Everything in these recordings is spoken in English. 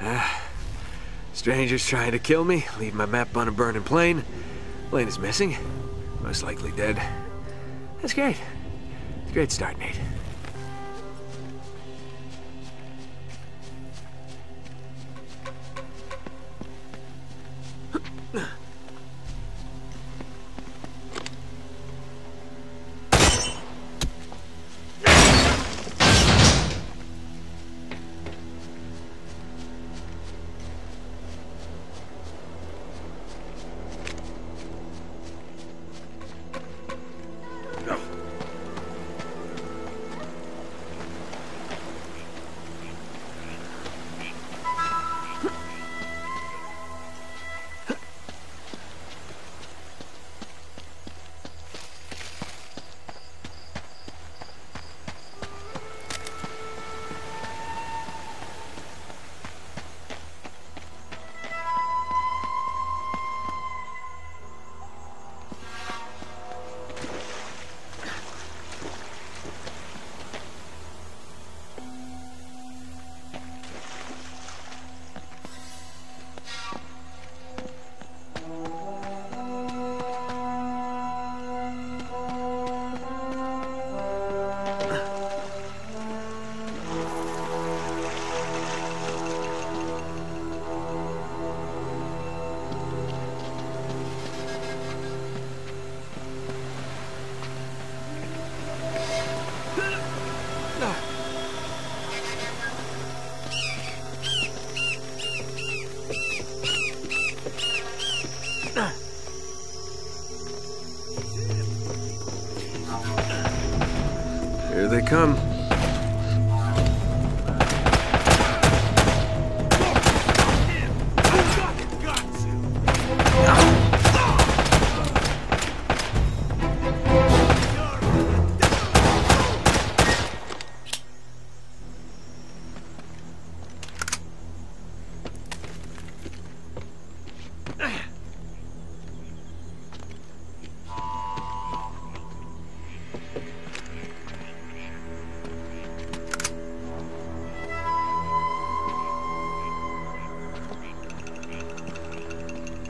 Ah, strangers trying to kill me, leave my map on a burning plane. Plane is missing. Most likely dead. That's great. It's a great start, Nate.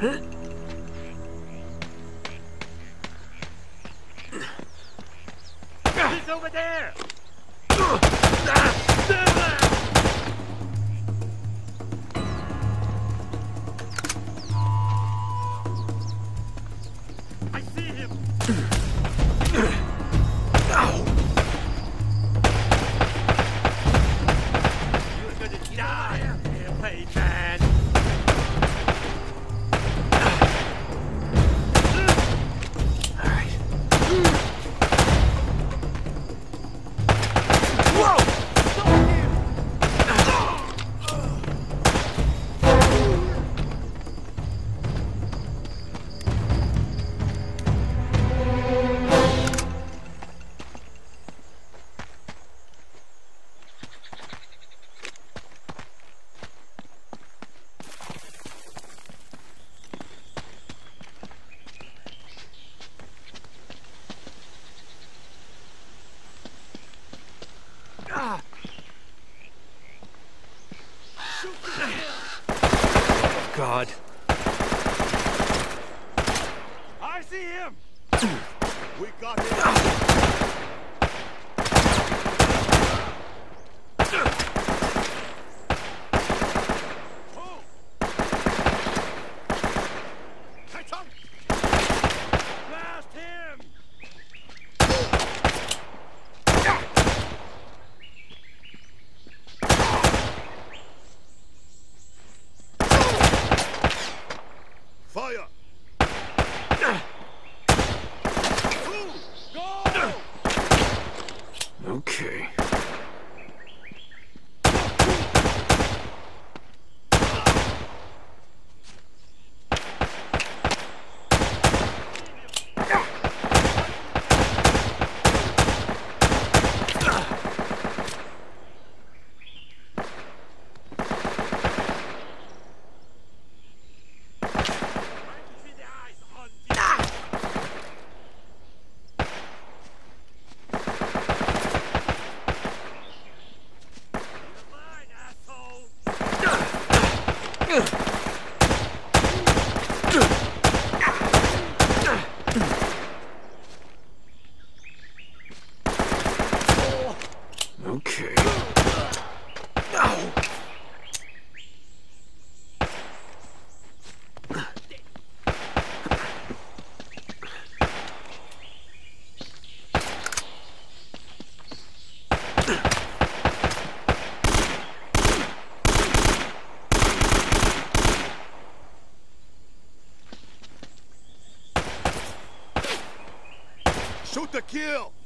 He's God. I see him! we got him! Kill!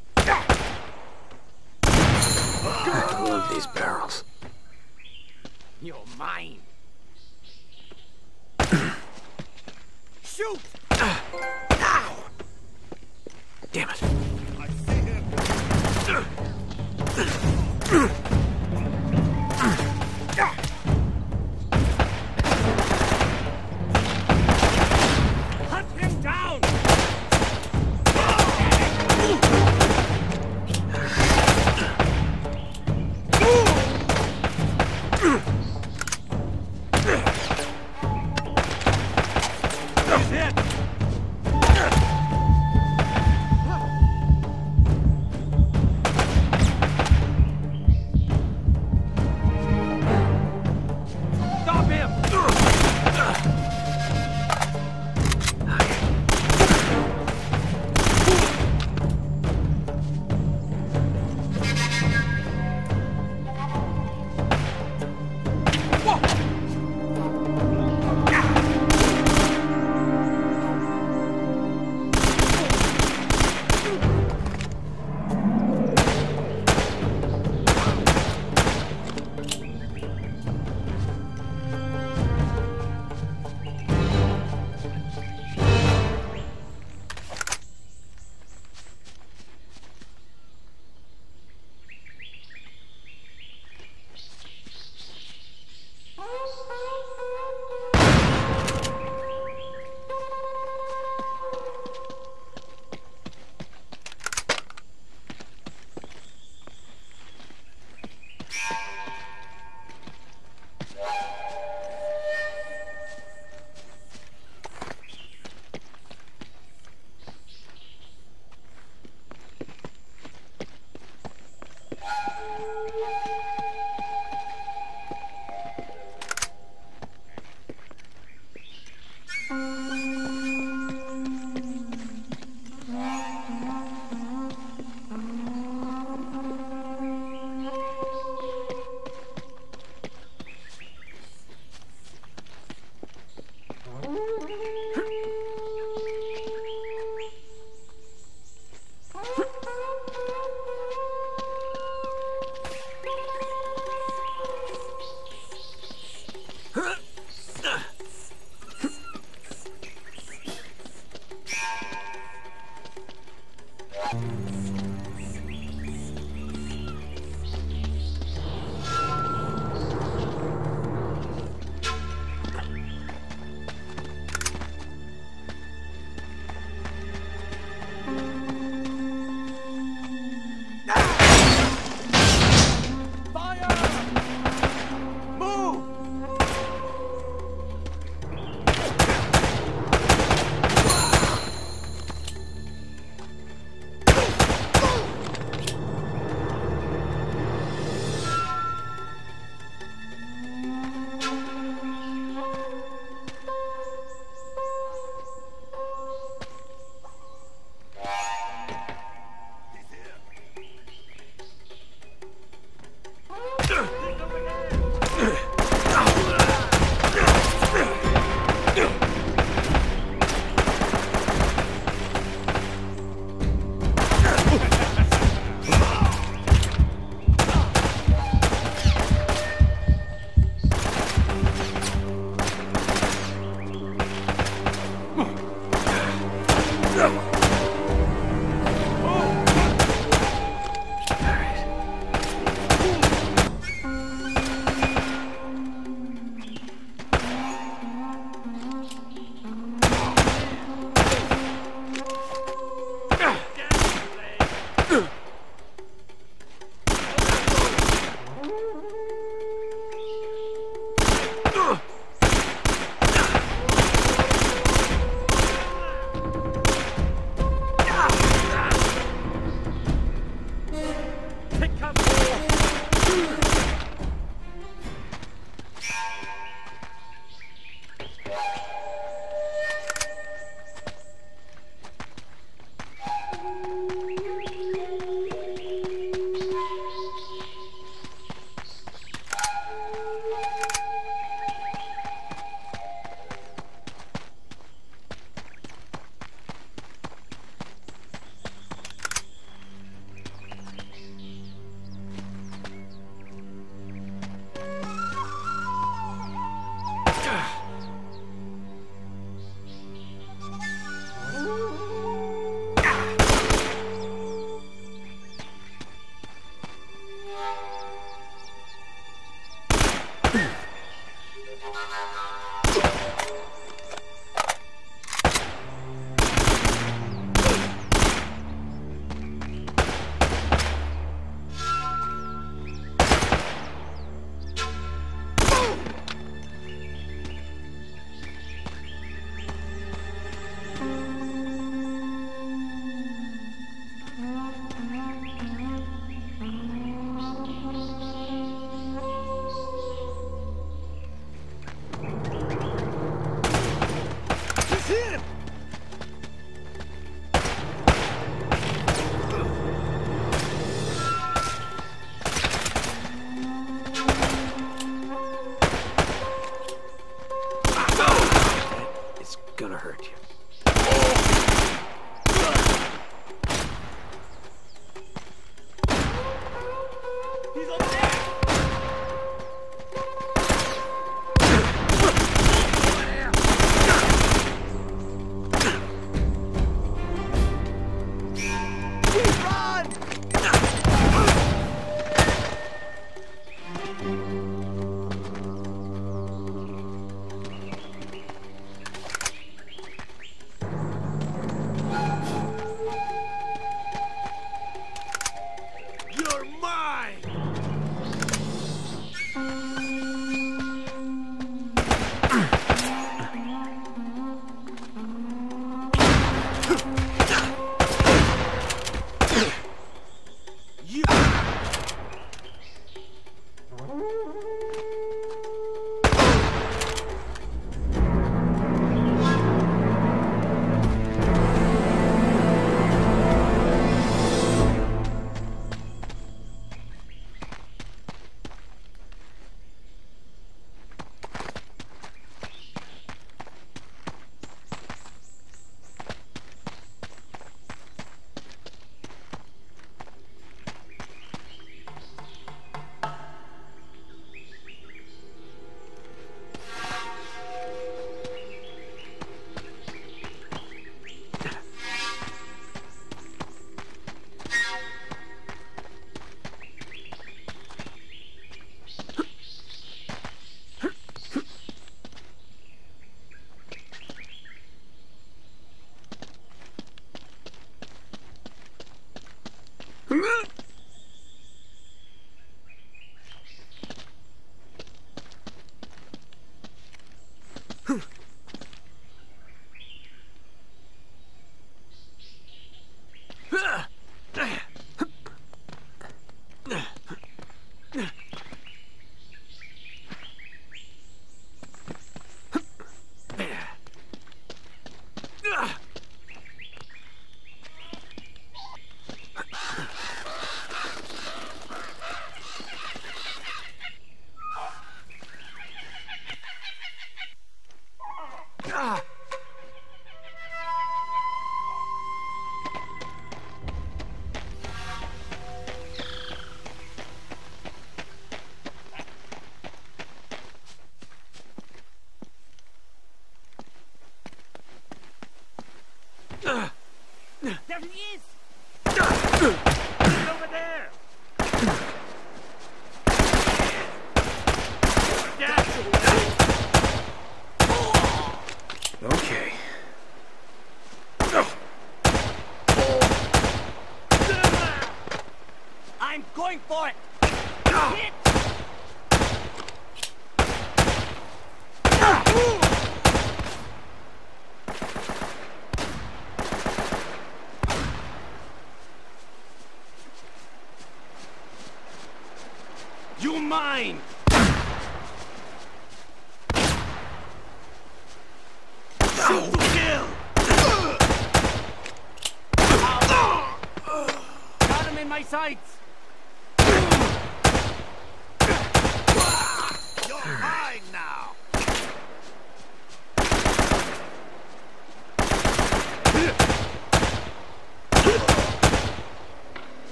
He is!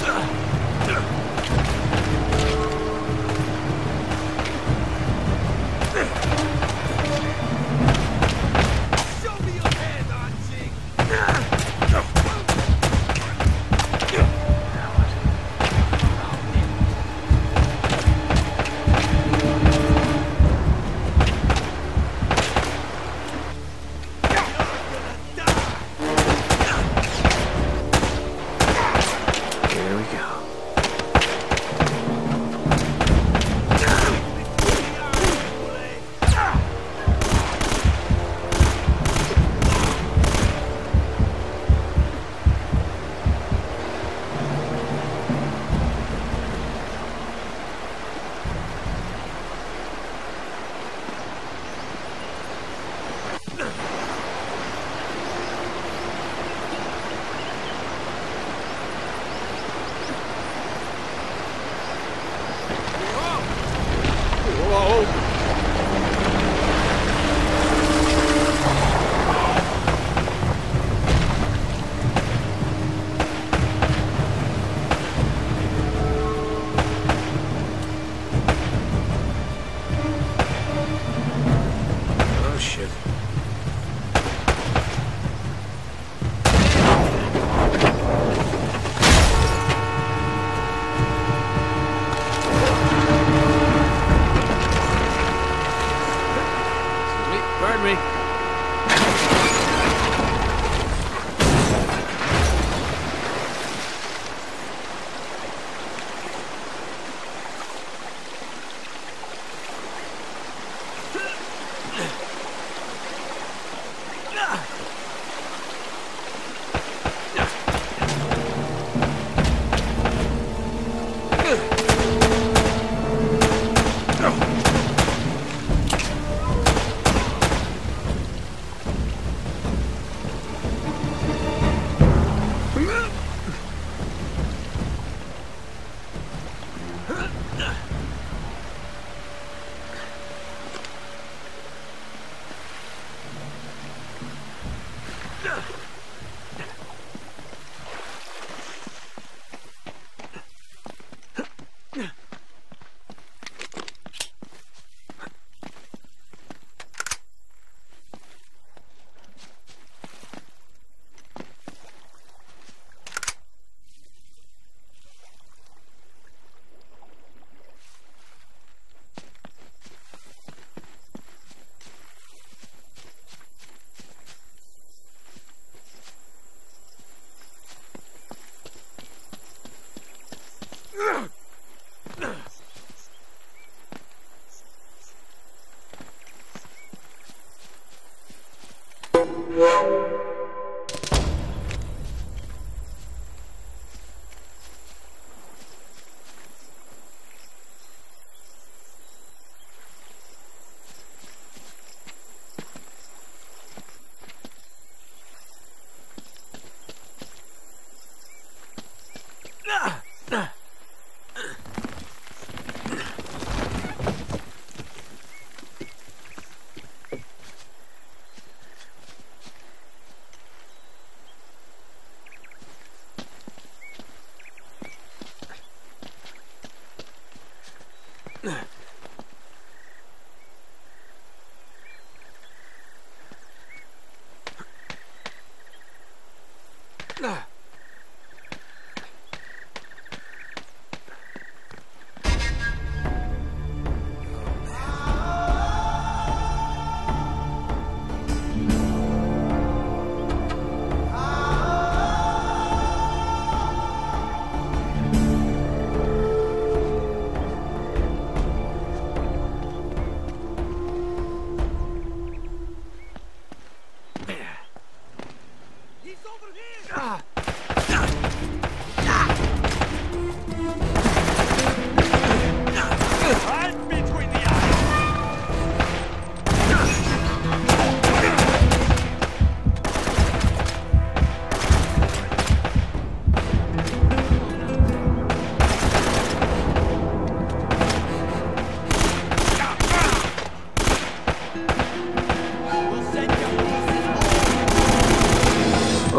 Show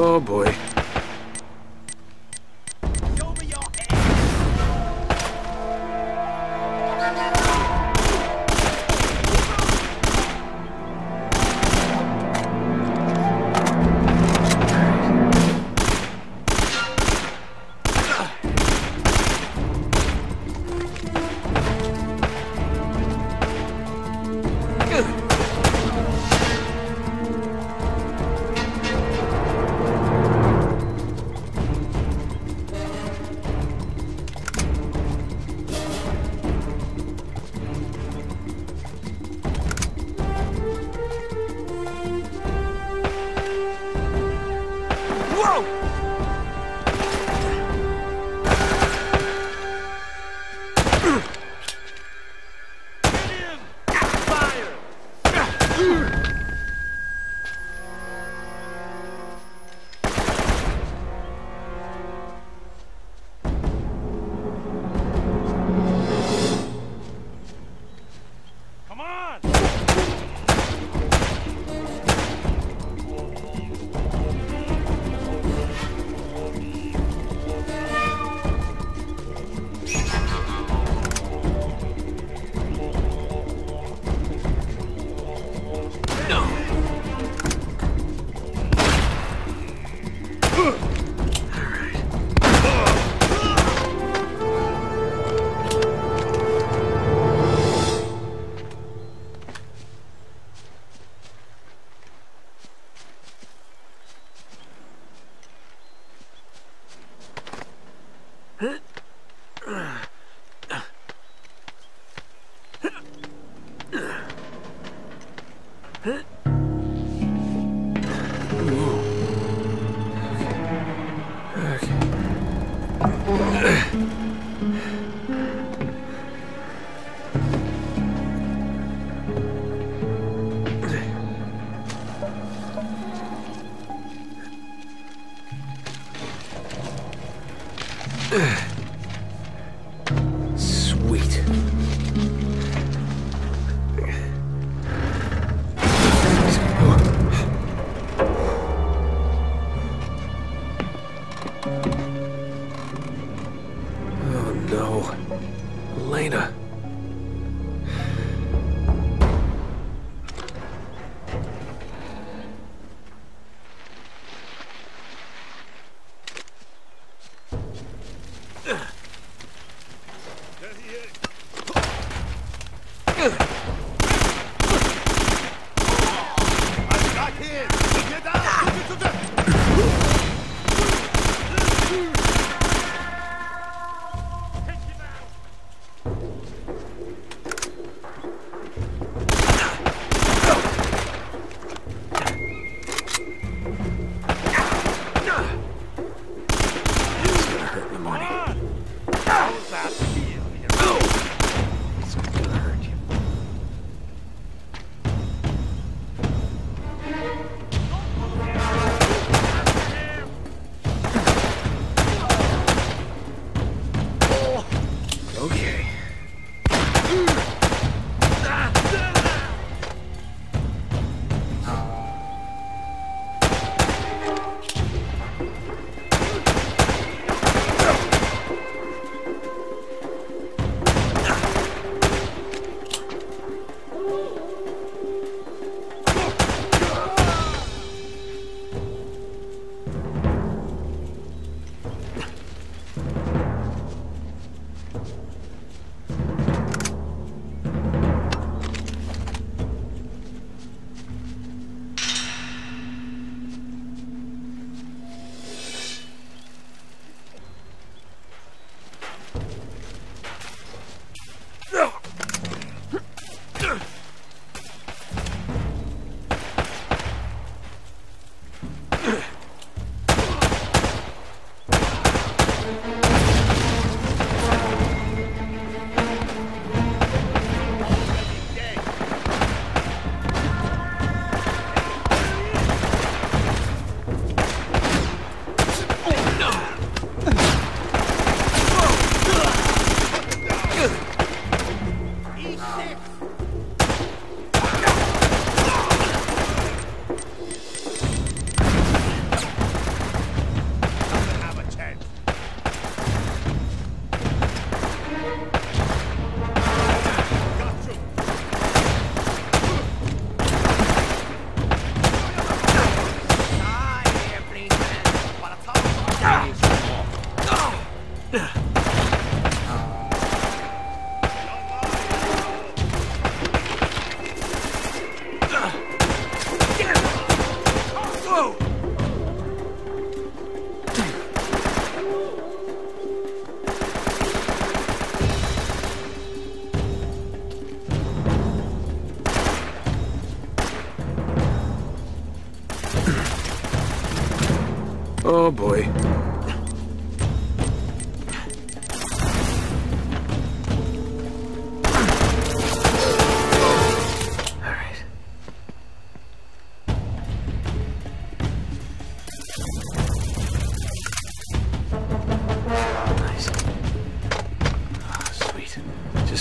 Oh boy.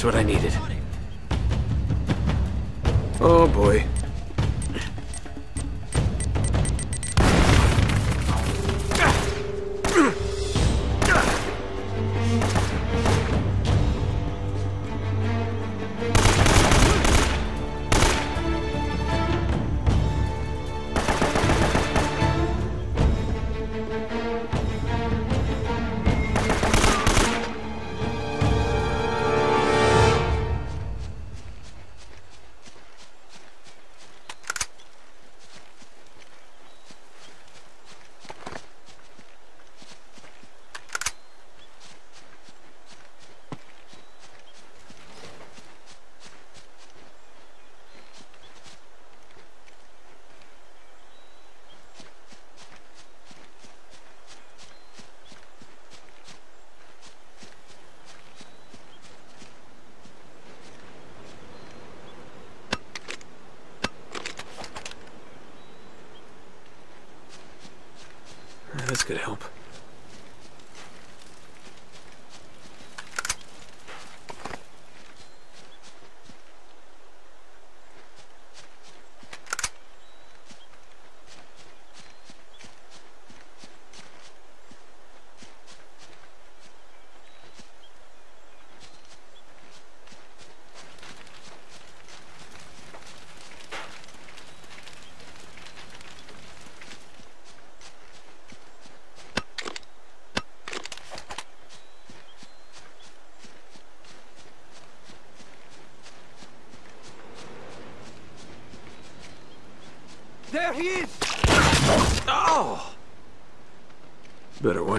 What I needed. Oh boy. could help.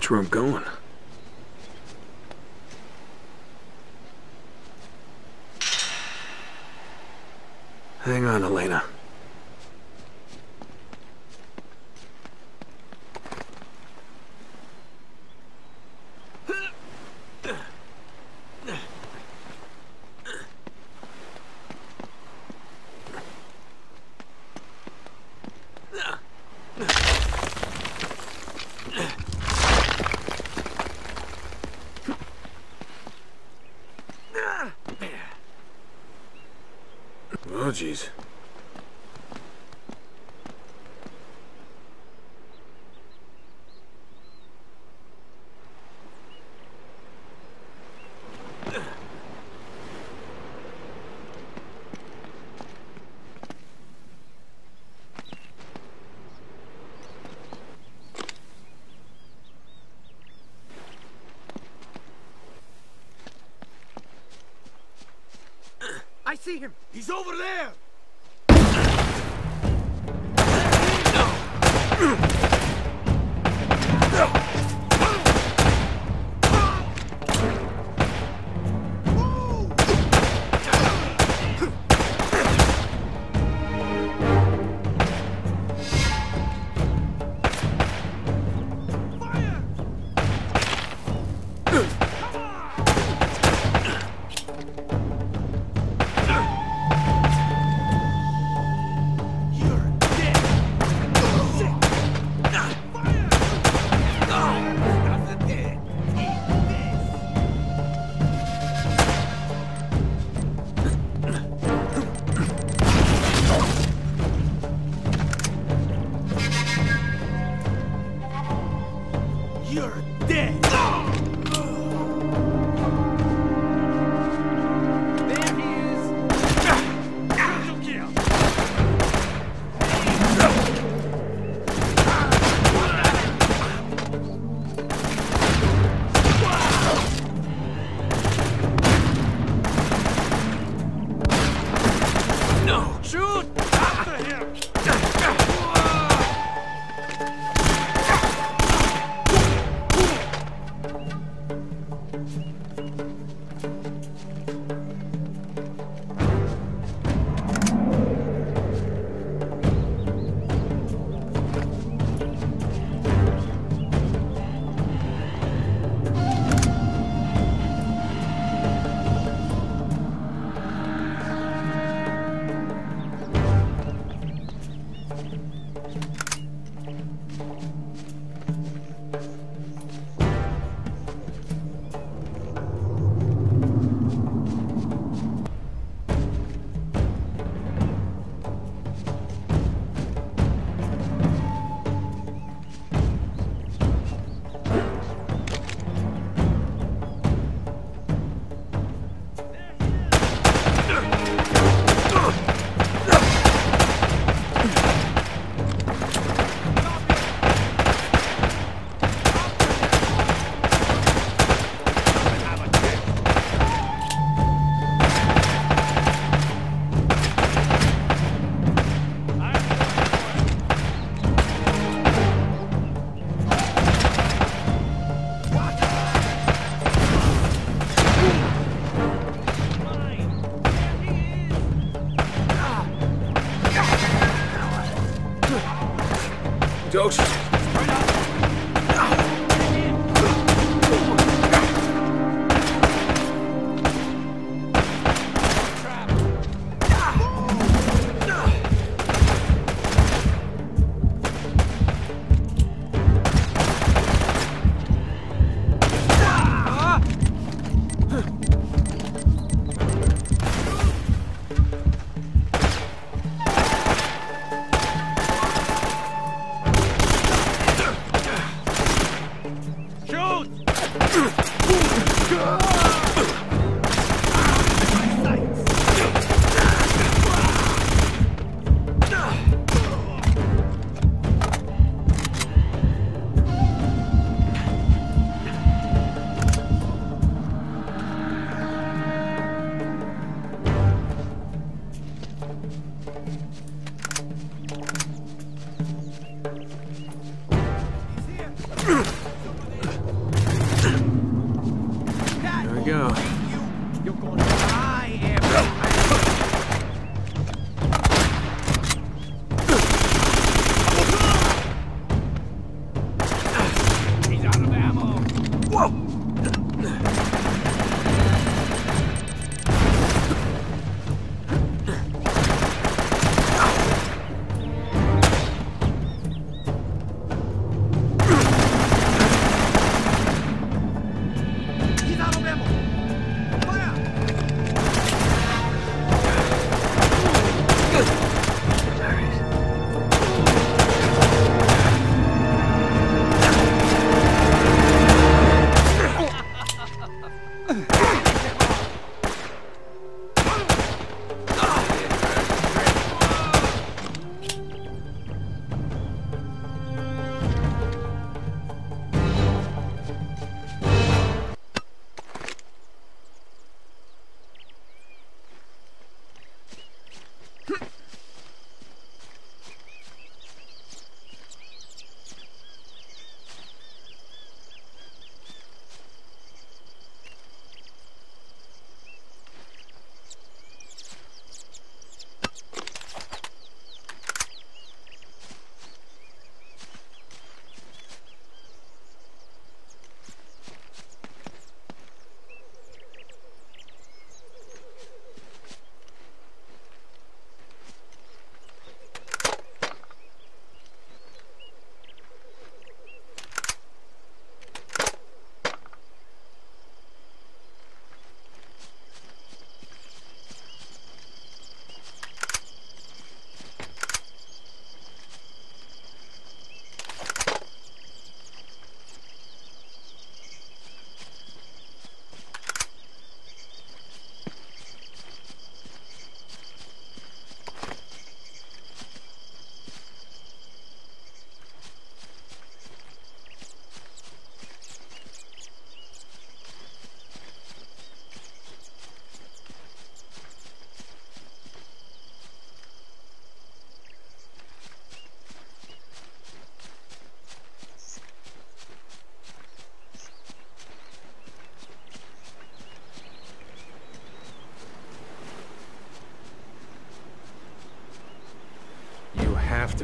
That's where I'm going. Apologies. see him. He's over there!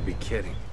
Be kidding.